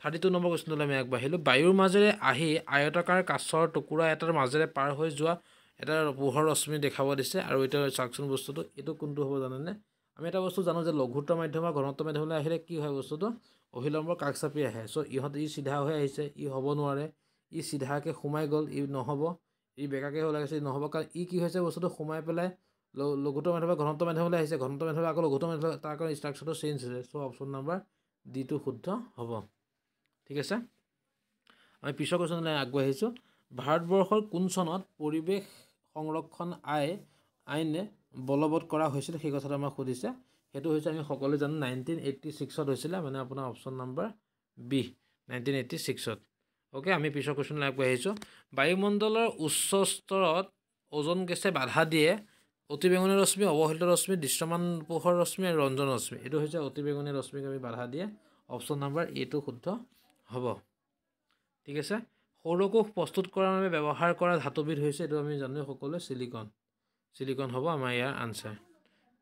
Speaker 1: thirty two number কুৱেশ্যনলৈ আমি আগবাঢ়িলোঁ বায়ুৰ মাজেৰে আহি আয়তাকাৰ কাছৰ টুকুৰা এটাৰ মাজেৰে পাৰ হৈ যোৱা এটা পোহৰ ৰশ্মি দেখাব দিছে আৰু এতিয়া চাওকচোন বস্তুটো এইটো কোনটো হ'ব জানেনে আমি এটা বস্তু জানো যে লঘুত্ব মাধ্যম বা ঘনত্ব মাধ্যমলৈ আহিলে কি হয় বস্তুটো অভিলম্বৰ কাষ চাপি আহে চ' ইহঁত ই চিধা হৈ আহিছে ই হ'ব নোৱাৰে ই চিধাকৈ সোমাই গ'ল ই নহ'ব ই বেকাকৈ হৈ লাগিছে ই নহ'ব কাৰণ ই কি হৈছে বস্তুটো সোমাই পেলাই লঘুত্ব মাধ্যম ঘনত্ব মাধ্যমলৈ আহিছে। ঘনত্ব মাধ্যমলৈ আকৌ লঘুত্ব মাধ্যম তাৰ কাৰণে ষ্ট্ৰাকচাৰটো চেঞ্জ হৈছে। চ' অপশ্যন নাম্বাৰ ডিটো শুদ্ধ হ'ব। ঠিক আছে? আমি পিছৰ কুৱেশ্যনলৈ আগবাঢ়িছোঁ ভাৰতবৰ্ষৰ কোন চনত পৰিৱেশ সংৰক্ষণ আই আইন বলবৎ কৰা হৈছিল সেই কথাটো আমাক সুধিছে। সেইটো হৈছে আমি সকলোৱে জানো নাইনটিন এইট্টি ছিক্সত হৈছিলে মানে আপোনাৰ option number B nineteen eighty ছিক্সত অ'কে আমি পিছৰ কুৱেশ্যনলৈ আগবাঢ়িছোঁ বায়ুমণ্ডলৰ উচ্চ স্তৰত ওজন গেছে বাধা দিয়ে। অতিবেঙুনীয়া ৰশ্মি অৱহেলিত ৰশ্মি দৃশ্যমান পোহৰ ৰশ্মি আৰু ৰঞ্জন ৰশ্মি। এইটো হৈছে অতিবেঙুনীয়া ৰশ্মিক আমি বাধা দিয়ে। অপশ্যন নাম্বাৰ এইটো শুদ্ধ হ'ব। ঠিক আছে? সৌৰকোষ প্ৰস্তুত কৰাৰ বাবে ব্যৱহাৰ কৰা ধাতুবিধ হৈছে এইটো আমি জানো সকলোৱে চিলিকন চিলিকন হ'ব আমাৰ ইয়াৰ আনচাৰ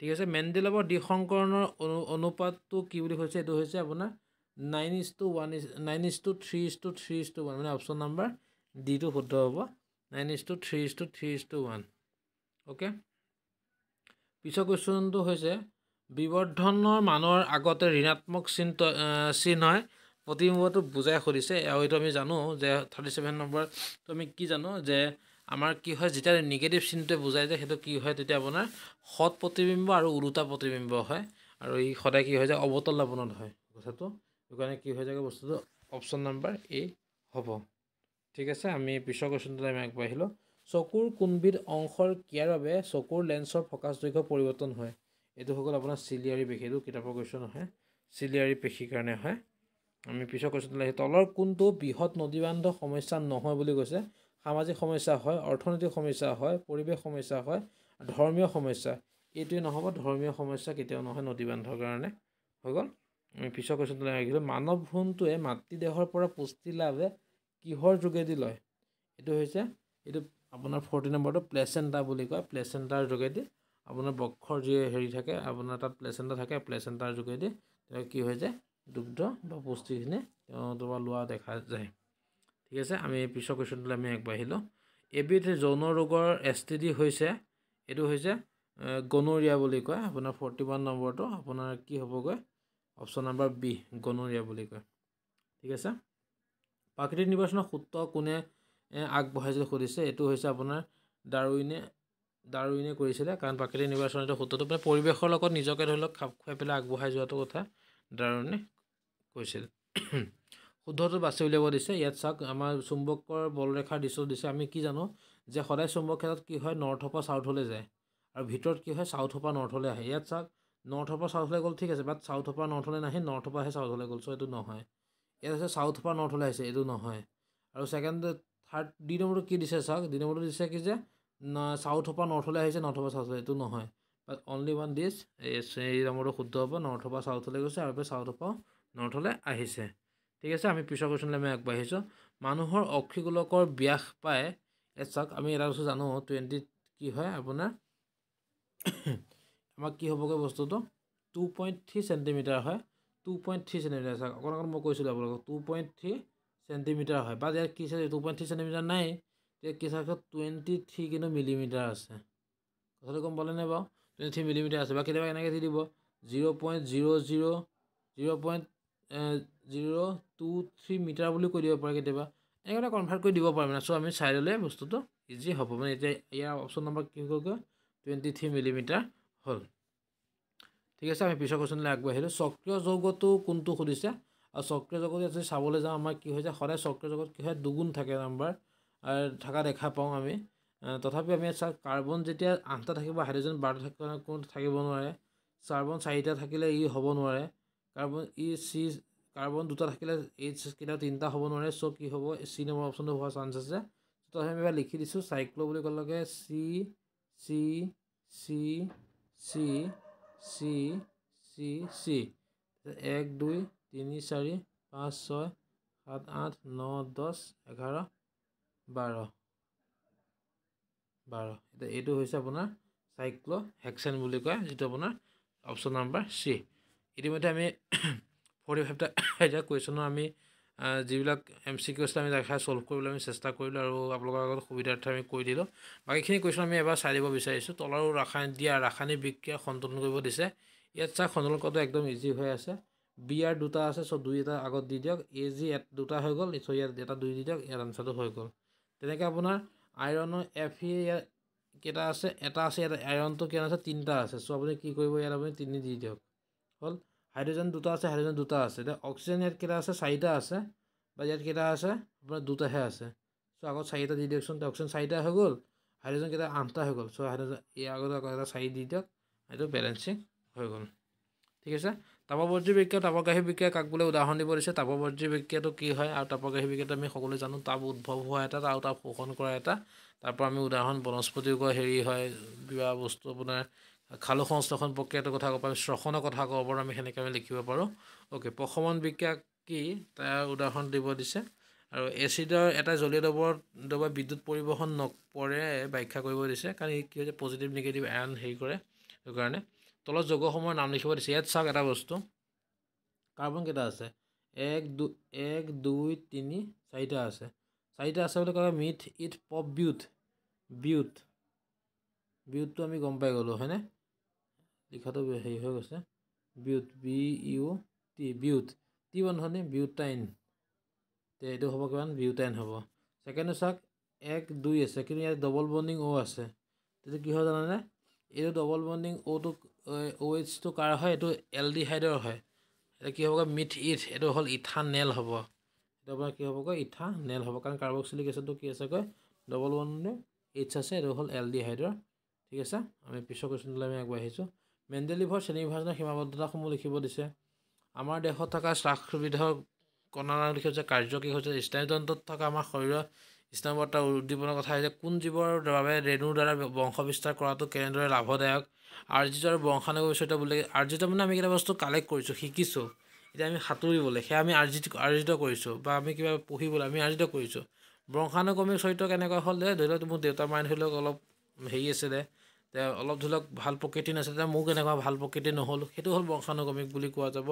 Speaker 1: ঠিক আছে? মেণ্ডেলবৰ দ্বিসংকৰণৰ অনু অনুপাতটো কি বুলি কৈছে? এইটো হৈছে আপোনাৰ nine is to one is nine is to three is to three is to one মানে অপশ্যন নাম্বাৰ ডিটো শুদ্ধ হ'ব। Nine is to three is to three is to one okay পিছৰ কুৱেশ্যনটো হৈছে বিবৰ্ধনৰ মানৰ আগতে ঋণাত্মক চিন চিহ্নই প্ৰতিবিম্বটো বুজাই সুধিছে। আৰু এইটো আমি জানো যে থাৰ্টি ছেভেন নম্বৰটো আমি কি জানো যে আমাৰ কি হয় যেতিয়া নিগেটিভ চিনটোৱে বুজাই যে সেইটো কি হয় তেতিয়া আপোনাৰ সৎ প্ৰতিবিম্ব আৰু ওলোটা প্ৰতিবিম্ব হয়। আৰু ই সদায় কি হয় যে অৱতল লাভনত হয় কথাটো। সেইটো কাৰণে কি হৈ যায় বস্তুটো অপশ্যন নাম্বাৰ এ হ'ব। ঠিক আছে আমি পিছৰ কুৱেশ্যনটোলৈ আমি আগবাঢ়িলোঁ। চকুৰ কোনবিধ অংশৰ ক্ৰিয়াৰ বাবে চকুৰ লেন্সৰ ফকাছ পৰিৱৰ্তন হয়। এইটো হৈ গ'ল আপোনাৰ চিলিয়াৰী পেশী এইটো কিতাপৰ কুৱেশ্যন নহয় চিলিয়াৰী পেশীৰ কাৰণে হয়। আমি পিছৰ কুৱেশ্যনলৈ আহি তলৰ কোনটো বৃহৎ নদীবান্ধ সমস্যা নহয় বুলি কৈছে? সামাজিক সমস্যা হয় অৰ্থনৈতিক সমস্যা হয় পৰিৱেশ সমস্যা হয় ধৰ্মীয় সমস্যা। এইটোৱে নহ'ব ধৰ্মীয় সমস্যা কেতিয়াও নহয় নদীবান্ধৰ কাৰণে। হৈ গ'ল। আমি পিছৰ কুৱেশ্যনটোলৈ আহিলোঁ মানৱ ভ্ৰূণটোৱে মাতৃদেহৰ পৰা পুষ্টি লাভে কিহৰ যোগেদি লয়? এইটো হৈছে এইটো আপোনাৰ ফৰ্টি নম্বৰটো প্লেচেণ্টা বুলি কয় প্লেচেণ্টাৰ যোগেদি আপোনাৰ বক্ষৰ যি হেৰি থাকে আপোনাৰ তাত প্লেচেণ্টা থাকে প্লেচেণ্টাৰ যোগেদি তেওঁ কি হৈ যায় দুগ্ধ বা পুষ্টিখিনি তেওঁ তোমাৰ লোৱা দেখা যায়। ঠিক আছে আমি পিছৰ কুৱেশ্যনটোলৈ আমি আগবাঢ়িলোঁ। এবিধ যৌন ৰোগৰ এছ টি ডি হৈছে এইটো হৈছে গনৰিয়া বুলি কয়। আপোনাৰ ফৰ্টি ওৱান নম্বৰটো আপোনাৰ কি হ'বগৈ? অপশ্যন নম্বৰ বি গনৰিয়া বুলি কয়। ঠিক আছে? প্ৰাকৃতিক নিৰ্বাচনৰ সূত্ৰ কোনে আগবঢ়াইছিল সুধিছে এইটো হৈছে আপোনাৰ ডাৰউইনে ডাৰউইনে কৰিছিলে কাৰণ প্ৰাকৃতিক নিৰ্বাচনৰ সূত্ৰটো মানে পৰিৱেশৰ লগত নিজকে ধৰি লওক খাপ খুৱাই পেলাই আগবঢ়াই যোৱাটো কথা ডাৰউইনে কৈছিল। শুদ্ধটো বাছি উলিয়াব দিছে ইয়াত চাওক আমাৰ চুম্বকৰ বলৰেখাৰ দৃশ্য দিছে আমি কি জানো যে সদায় চুম্বক ক্ষেত্ৰত কি হয় নৰ্থৰ পৰা চাউথলৈ যায় আৰু ভিতৰত কি হয় চাউথৰ পৰা নৰ্থলৈ আহে। ইয়াত চাওক নৰ্থৰ পৰা চাউথলৈ গ'ল ঠিক আছে বাট চাউথৰ পৰা নৰ্থলৈ নাহি নৰ্থৰ পৰাহে চাউথলৈ গ'ল চ' এইটো নহয়। ইয়াত আছে চাউথৰ পৰা নৰ্থলৈ আহিছে এইটো নহয়। আৰু ছেকেণ্ড থাৰ্ড ডি নম্বৰটো কি দিছে চাওক ডি নম্বৰটো দিছে কি যে চাউথৰ পৰা নৰ্থলৈ আহিছে নৰ্থৰ পৰা চাউথলৈ এইটো নহয়। বাট অনলি ওৱান দিছ এই নম্বৰটো শুদ্ধ হ'ব নৰ্থৰ পৰা চাউথলৈ গৈছে আৰু চাউথৰ পৰা নৰ্থলৈ আহিছে। ঠিক আছে আমি পিছৰ কুৱেশ্যনলৈ আমি আগবাঢ়িছোঁ। মানুহৰ অক্ষিগোলকৰ ব্যাস পায় চাওক আমি এটা বস্তু জানো টুৱেণ্টি কি হয় আপোনাৰ আমাক কি হ'বগৈ বস্তুটো? টু পইণ্ট থ্ৰী চেণ্টিমিটাৰ হয় টু পইণ্ট থ্ৰী চেণ্টিমিটাৰ চাওক অকণ অকণ মই কৈছিলোঁ আপোনালোকক টু পইণ্ট থ্ৰী চেণ্টিমিটাৰ হয়। বা ইয়াত কি আছে টু পইণ্ট থ্ৰী চেণ্টিমিটাৰ নাই। এতিয়া কি চাওক টুৱেণ্টি থ্ৰী কিন্তু মিলিমিটাৰ আছে। কথাটো গম পালেনে বাৰু? টুৱেণ্টি থ্ৰী মিলিমিটাৰ আছে। বা কেতিয়াবা এনেকৈ দি দিব? Zero' point zero' zero' zero' point zero' two three metre বুলি কৈ দিব পাৰে কেতিয়াবা। এনেকৈ কনভাৰ্ট কৰি দিব পাৰে মানে। চ' আমি চাই ল'লে বস্তুটো ইজি হ'ব। মানে এতিয়া ইয়াৰ অপশ্যন নম্বৰ কি হ'বগৈ টুৱেণ্টি থ্ৰী মিলিমিটাৰ হ'ল। ঠিক আছে আমি পিছৰ কুৱেশ্যনলৈ আগবাঢ়িলোঁ। চক্ৰীয় যৌগটো কোনটো সুধিছে? আৰু চক্ৰীয় যৌগত যদি চাবলৈ যাওঁ আমাৰ কি হৈছে সদায় চক্ৰীয় যৌগত কি হয় দুগুণ থাকে নাম্বাৰ থকা দেখা পাওঁ আমি। তথাপি আমি চাওক কাৰ্বন যেতিয়া আঠটা থাকিব হাইড্ৰজেন বাৰটা থাকিব কোনো থাকিব নোৱাৰে। কাৰ্বন চাৰিটা থাকিলে ই হ'ব নোৱাৰে। কাৰ্বন ই চি কাৰ্বন দুটা থাকিলে এইচ কেতিয়াও তিনিটা হ'ব নোৱাৰে। চ' কি হ'ব চি নম্বৰ অপশ্যনটো হোৱাৰ চান্স আছে। তথাপি আমি এবাৰ লিখি দিছোঁ চাইক্ল' বুলি ক'লে C C C C C C C. এক দুই তিনি চাৰি পাঁচ ছয় সাত আঠ ন দহ এঘাৰ বাৰ। বাৰ। এতিয়া এইটো হৈছে আপোনাৰ চাইক্ল' হেক্সেন বুলি কয় যিটো আপোনাৰ অপশ্যন নম্বৰ চি ইতিমধ্যে আমি ফৰ্টি ফাইভটা এতিয়া কুৱেশ্যনৰ আমি যিবিলাক এম চি কিউ আছিলে আমি দেখাই ছল্ভ কৰিবলৈ আমি চেষ্টা কৰিলোঁ আৰু আপোনালোকৰ আগত সুবিধাৰ্থে আমি কৈ দিলোঁ। বাকীখিনি কুৱেশ্যন আমি এবাৰ চাই দিব বিচাৰিছোঁ। তলৰ ৰাসায়নিক দিয়া ৰাসায়নিক বিক্ৰিয়া সন্তুলন কৰিব দিছে। ইয়াত চাওক সন্তুলন কৰাটো একদম ইজি হৈ আছে। বি আৰ দুটা আছে চ' দুই এটা আগত দি দিয়ক। এ জি দুটা হৈ গ'ল চ' ইয়াত এটা দুই দি দিয়ক ইয়াত আনচাৰটো হৈ গ'ল। তেনেকৈ আপোনাৰ আইৰণৰ এফ ই ইয়াত কেইটা আছে এটা আছে ইয়াত আইৰণটো কিমান আছে তিনিটা আছে। চ' আপুনি কি কৰিব ইয়াত আপুনি তিনি দি দিয়ক। হ'ল? হাইড্ৰজেন দুটা আছে হাইড্ৰজেন দুটা আছে। এতিয়া অক্সিজেন ইয়াত কেইটা আছে চাৰিটা আছে বা ইয়াত কেইটা আছে আপোনাৰ দুটাহে আছে। চ' আগত চাৰিটা দি দিয়কচোন অক্সিজেন চাৰিটা হৈ গ'ল হাইড্ৰজেন কেইটা আঠটা হৈ গ'ল। চ' হাইড্ৰজেন ইয়াৰ আগত আকৌ এটা চাৰি দি দিয়ক এইটো বেলেঞ্চিং হৈ গ'ল। ঠিক আছে? তাপবৰ্জী বিক্ৰিয়া তাপগ্ৰাহী বিক্ৰিয়া কাক বোলে উদাহৰণ দিব দিছে? তাপবৰ্জী বিক্ৰিয়াটো কি হয়? আৰু তাপগ্ৰাহী বিক্ৰিয়াটো আমি সকলোৱে জানো তাপ উদ্ভৱ হোৱা এটা আৰু তাপ শোষণ কৰা এটা। তাৰপৰা আমি উদাহৰণ বনস্পতিৰ হেৰি হয় কিবা বস্তু আপোনাৰ খালু সংশ্লেষণ প্ৰক্ৰিয়াটোৰ কথা ক'ব পাৰোঁ শ্বসনৰ কথা ক'ব পাৰোঁ আমি সেনেকৈ আমি লিখিব পাৰোঁ। অ'কে প্ৰশমন বিক্ৰিয়া কি? তাৰ উদাহৰণ দিব দিছে। আৰু এচিডৰ এটা জলীয় দ্ৰৱৰ দ্ৰৱ বিদ্যুৎ পৰিবহণ নপৰে ব্যাখ্যা কৰিব দিছে। কাৰণ ই কি হৈছে পজিটিভ নিগেটিভ আয়ন হেৰি কৰে। সেইটো কাৰণে তলত যৌগসমূহৰ নাম লিখিব দিছে। ইয়াত চাওক এটা বস্তু। কাৰ্বন কেইটা আছে? এক দু এক দুই তিনি চাৰিটা আছে। চাৰিটা আছে বুলি কয় মিথ ইথ পপ বিউথ। বিউথ। বিউথটো আমি গম পাই গ'লোঁ হয়নে? লিখাটো হেৰি হৈ গৈছে। But B U T but T বন্ধনী বিউটাইন। এতিয়া এইটো হ'ব কিমান? বিউটাইন হ'ব। ছেকেণ্ডটো চাওক এক দুই আছে কিন্তু ইয়াত ডবল বণ্ডিং অ' আছে। তেতিয়া কি হয় জানানে? এইটো ডবল বণ্ডিং অ'টো অ' এইচটো কাৰ হয়? এইটো এল ডি হাইডৰ হয়। এতিয়া কি হ'বগৈ মিথ ইথ এইটো হ'ল ইথা নেল হ'ব। এইটো আপোনাৰ কি হ'বগৈ ইথা নেল হ'ব। কাৰণ কাৰ্বক্সিলিক এচিডটো কি আছেগৈ ডবল বণ্ডিং এইচ আছে এইটো হ'ল এল ডি হাইডৰ ঠিক আছে? আমি পিছৰ কুৱেশ্যনলৈ আমি আগবাঢ়িছোঁ মেণ্ডেলিভৰ শ্ৰেণীবিভাজনৰ সীমাবদ্ধতাসমূহ লিখিব দিছে। আমাৰ দেশত থকা শ্বাসবিধৰ কণাৰ লিখিছে কাৰ্য কি হৈছে স্নায়ুতন্ত্ৰত থকা আমাৰ শৰীৰৰ স্নায়ুবৰ্তাৰ উদ্দীপনৰ কথা হৈছে কোন জীৱৰ বাবে ৰেণুৰ দ্বাৰা বংশ বিস্তাৰ কৰাটো কেনেদৰে লাভদায়ক? আৰ্জিত আৰু বংশানুগত বুলি আৰ্জিত মানে আমি কিবা বস্তু কালেক্ট কৰিছোঁ শিকিছোঁ। এতিয়া আমি সাঁতুৰিবলৈ সেয়া আমি আৰ্জিত আৰ্জিত কৰিছোঁ বা আমি কিবা পঢ়িবলৈ আমি আৰ্জিত কৰিছোঁ। বংশানুক্ৰমিক চৰিত্ৰ কেনেকুৱা হ'ল যে ধৰি লওক মোৰ দেউতাৰ মাইণ্ড ধৰি লওক অলপ হেৰি আছিলে অলপ ধৰি লওক ভাল প্ৰকৃতি নাছিল তেতিয়া মোৰ কেনেকুৱা ভাল প্ৰকৃতি নহ'ল। সেইটো হ'ল বংশানুক্ৰমিক বুলি কোৱা যাব।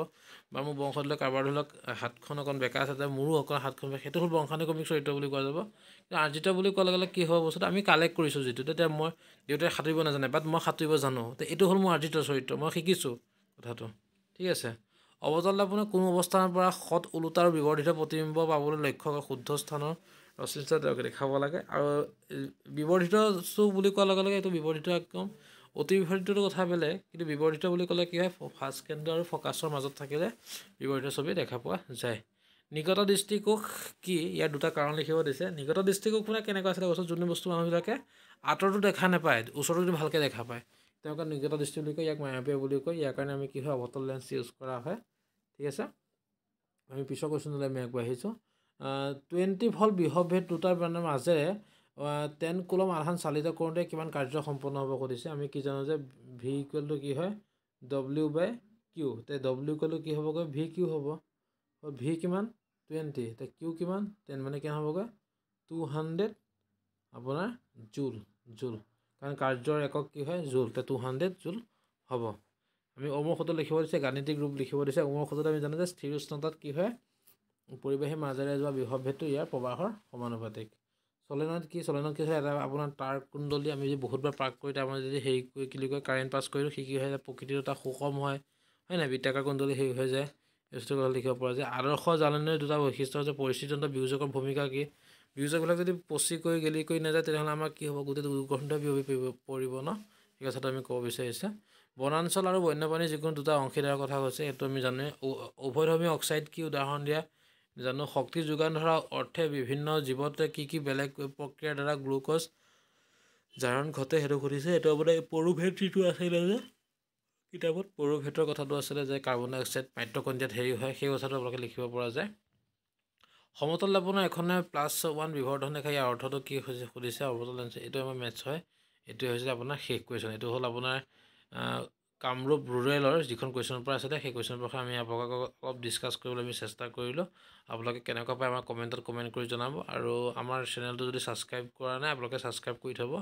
Speaker 1: বা মোৰ বংশত ধৰি লওক কাৰোবাৰ ধৰি লওক হাতখন অকণ বেকা আছে মোৰো অকণ হাতখন বেকা সেইটো হ'ল বংশানুক্ৰমিক চৰিত্ৰ বুলি কোৱা যাব। কিন্তু আৰ্জিত বুলি কোৱাৰ লগে লগে কি হ'ব বস্তুটো আমি কালেক্ট কৰিছোঁ যিটো তেতিয়া মই দেউতাই সাঁতুৰিব নাজানে বাট মই সাঁতুৰিব জানো। তো এইটো হ'ল মোৰ আৰ্জিত চৰিত্ৰ মই শিকিছোঁ কথাটো। ঠিক আছে? অৱতল আপোনাৰ কোনো অৱস্থানৰ পৰা সৎ ওলোটা আৰু বিবৰ্ধিত প্ৰতিবিম্ব পাবলৈ লক্ষ্য শুদ্ধ স্থানৰ ৰশ্মিষ্ঠ তেওঁক দেখাব লাগে। আৰু বিবৰ্ধিত চু বুলি কোৱাৰ লগে লগে এইটো বিবৰ্ধিত একদম অতি বিবৰ্ধিতটো কথা বেলেগ কিন্তু বিবৰ্ধিত বুলি ক'লে কি হয় ফাৰ্ষ্ট কেন্দ্ৰ আৰু ফকাছৰ মাজত থাকিলে বিবৰ্ধিত ছবি দেখা পোৱা যায়। নিগত দৃষ্টিকোষ কি? ইয়াৰ দুটা কাৰণ লিখিব দিছে। নিগত দৃষ্টিকোষ মানে কেনেকুৱা আছিলে? বস্তু যোনটো বস্তু মানুহবিলাকে আঁতৰটো দেখা নাপায় ওচৰতো যদি ভালকৈ দেখা পায় তেওঁলোকে নিগত দৃষ্টি বুলি কয় ইয়াক মায়াবীয় বুলি কয়। ইয়াৰ কাৰণে আমি কি হয় অৱতল লেন্স ইউজ কৰা হয়। ঠিক আছে? আমি পিছৰ কুৱেশ্যনলৈ আমি আগবাঢ়িছোঁ। টুৱেণ্টি ভল বিহভেদ দুটাৰ মানে মাজেৰে টেন কুলম আধান চালিত কৰোঁতে কিমান কাৰ্য সম্পন্ন হ'ব সুধিছে আমি কি জানো যে ভি ইকুৱেলটো কি হয়? ডব্লিউ বাই কিউ তে ডব্লিউ ইকুৱেলটো কি হ'বগৈ? ভি কিউ হ'ব। ভি কিমান? টুৱেণ্টি তে কিউ কিমান? টেন মানে কিমান হ'বগৈ? টু হাণ্ড্ৰেড আপোনাৰ জুল জুল কাৰণ কাৰ্যৰ একক কি হয়? জুল তে টু হাণ্ড্ৰেড জুল হ'ব। আমি অমৰ সূত্ৰ লিখিব দিছে গাণিতিক ৰূপ লিখিব দিছে অমৰ সূত্ৰত আমি জানো যে স্থিৰ উষ্ণতাত কি হয়? পৰিৱেশে মাজেৰে যোৱা বিভৱভেদটো ইয়াৰ প্ৰবাহৰ সমানুপাতিক। চলেনত কি চলেনত কি হয় এটা আপোনাৰ তাৰ কুণ্ডলী আমি যদি বহুতবাৰ পাৰ্ক কৰি তাৰ মানে যদি হেৰি কৰি কি কয় কাৰেণ্ট পাছ কৰিলোঁ সি কি হয় প্ৰকৃতিটো এটা সুষম হয়। হয় নাই? বৃত্তাকাৰ কুণ্ডলী হেৰি হৈ যায়। এই বস্তু কথা লিখিব পৰা যায়। আদৰ্শ জালনীৰ দুটা বৈশিষ্ট্য হৈছে পৰিস্থিতিতন্ত্ৰ বিয়োজকৰ ভূমিকা কি? বিয়োজকবিলাক যদি পচি কৰি গেলি কৰি নাযায় তেতিয়াহ'লে আমাৰ কি হ'ব? গোটেই দুৰ্গন্ধ বিয়পি পৰিব ন? সেই কথাটো আমি ক'ব বিচাৰিছে। বনাঞ্চল আৰু বন্যপ্ৰাণী যিকোনো দুটা অংশীদাৰৰ কথা কৈছে সেইটো আমি জানোৱে উভয়ধৰ্মী অক্সাইড কি? উদাহৰণ দিয়া। জানো? শক্তি যোগান ধৰা অৰ্থে বিভিন্ন জীৱতে কি কি বেলেগ প্ৰক্ৰিয়াৰ দ্বাৰা গ্লুক'জ জাৰণ ঘটে সেইটো সুধিছে। সেইটো আপোনাৰ পৰুভেদ যিটো আছিলে যে কিতাপত পৰুভেদৰ কথাটো আছিলে যে কাৰ্বন ডাই অক্সাইড মাইট্ৰকণ্ডিয়াত হেৰি হয় সেই কথাটো আপোনালোকে লিখিব পৰা যায়। সমতল আপোনাৰ এখনে প্লাছ ওৱান বিভৰ্ধন দেখা ইয়াৰ অৰ্থটো কি সুধিছে অৱতল এইটো আমাৰ মেথছ হয়। এইটোৱে হৈছে আপোনাৰ শেষ কুৱেশ্যন এইটো হ'ল আপোনাৰ কামৰূপ ৰুৰেলৰ যিখন কুৱেশ্যনৰ পৰা আছিলে সেই কুৱেশ্যনৰ পৰা আমি আপোনালোকক অলপ ডিছকাছ কৰিবলৈ আমি চেষ্টা কৰিলোঁ। আপোনালোকে কেনেকুৱা পায় আমাৰ কমেণ্টত কমেণ্ট কৰি জনাব। আৰু আমাৰ চেনেলটো যদি ছাবস্ক্ৰাইব কৰা নাই আপোনালোকে ছাবস্ক্ৰাইব কৰি থ'ব।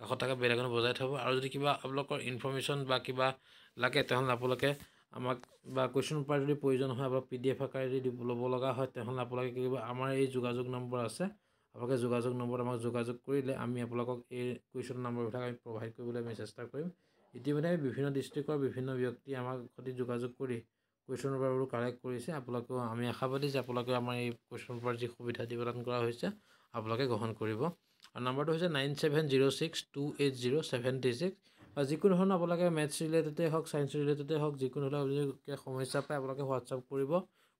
Speaker 1: কাষত থকা বেল এখন বজাই থ'ব। আৰু যদি কিবা আপোনালোকৰ ইনফৰ্মেশ্যন বা কিবা লাগে তেনেহ'লে আপোনালোকে আমাক বা কুৱেশ্যন পেপাৰ যদি প্ৰয়োজন হয় বা পি ডি এফ আকাৰে যদি ল'ব লগা হয় তেনেহ'লে আপোনালোকে কি কৰিব আমাৰ এই যোগাযোগ নম্বৰ আছে। আপোনালোকে যোগাযোগ নম্বৰত আমাক যোগাযোগ কৰিলে আমি আপোনালোকক এই কুৱেশ্যন নম্বৰবিলাক আমি প্ৰভাইড কৰিবলৈ আমি চেষ্টা কৰিম। ইতিমধ্যে বিভিন্ন ডিষ্ট্ৰিক্টৰ বিভিন্ন ব্যক্তি আমাক সৈতে যোগাযোগ কৰি কুৱেশ্যন পেপাৰবোৰ কালেক্ট কৰিছে। আপোনালোকেও আমি আশাবাদী যে আপোনালোকে আমাৰ এই কুৱেশ্যন পেপাৰ যি সুবিধা দি প্ৰদান কৰা হৈছে আপোনালোকে গ্ৰহণ কৰিব। আৰু নম্বৰটো হৈছে nine seven zero' six two eight zero' seventy six বা যিকোনো ধৰণৰ আপোনালোকে মেথছ ৰিলেটেডেই হওক ছায়েন্স ৰিলেটেডেই হওক যিকোনো ধৰণৰ সমস্যা পায় আপোনালোকে হোৱাটছআপ কৰিব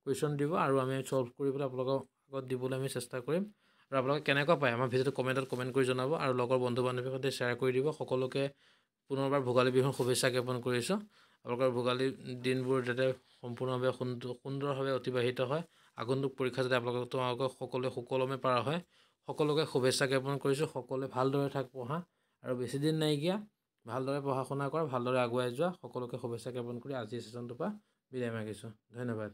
Speaker 1: কুৱেশ্যন দিব আৰু আমি ছল্ভ কৰিবলৈ আপোনালোকৰ আগত দিবলৈ আমি চেষ্টা কৰিম। আৰু আপোনালোকে কেনেকুৱা পায় আমাৰ ভিডিঅ'টো কমেণ্টত কমেণ্ট কৰি জনাব আৰু লগৰ বন্ধু বান্ধৱীৰ সৈতে শ্বেয়াৰ কৰি দিব। সকলোকে পুনৰবাৰ ভোগালী বিহুৰ শুভেচ্ছা জ্ঞাপন কৰিছোঁ আপোনালোকৰ ভোগালী দিনবোৰ যাতে সম্পূৰ্ণভাৱে সুন্দৰ সুন্দৰভাৱে অতিবাহিত হয়। আগন্তুক পৰীক্ষা যাতে আপোনালোকক তোমালোকক সকলোৱে সুকলমে পৰা হয়। সকলোকে শুভেচ্ছা জ্ঞাপন কৰিছোঁ। সকলোৱে ভালদৰে থাক পঢ়া আৰু বেছিদিন নাইকিয়া। ভালদৰে পঢ়া শুনা কৰা ভালদৰে আগুৱাই যোৱা। সকলোকে শুভেচ্ছা জ্ঞাপন কৰি আজিৰ ছেশ্যনটোৰ পৰা বিদায় মাগিছোঁ। ধন্যবাদ।